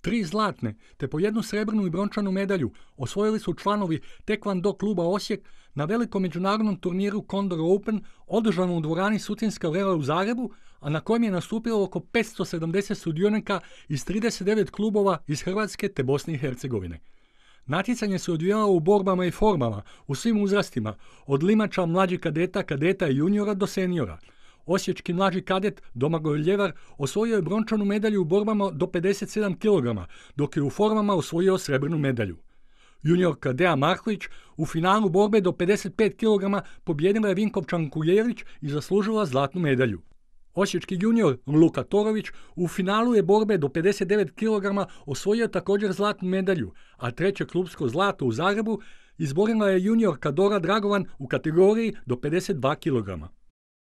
Tri zlatne, te po jednu srebrnu i brončanu medalju osvojili su članovi Tekvando kluba Osijek na velikom međunarodnom turniru Condor Open održanom u dvorani Sutinska vrela u Zagrebu, a na kojem je nastupilo oko 570 sudionika iz 39 klubova iz Hrvatske te Bosne i Hercegovine. Natjecanje se odvijalo u borbama i formama, u svim uzrastima, od limača, mlađih kadeta, kadeta i juniora do seniora. Osječki mlađi kadet Domagoj Ljevar osvojio je brončanu medalju u borbama do 57 kg, dok je u formama osvojio srebrnu medalju. Juniorka Dea Marković u finalu borbe do 55 kg pobjedila je Vinkovčan Kujelić i zaslužila zlatnu medalju. Osječki junior Luka Torović u finalu je borbe do 59 kg osvojio također zlatnu medalju, a treće klubsko zlato u Zagrebu izborila je juniorka Dora Dragovan u kategoriji do 52 kg.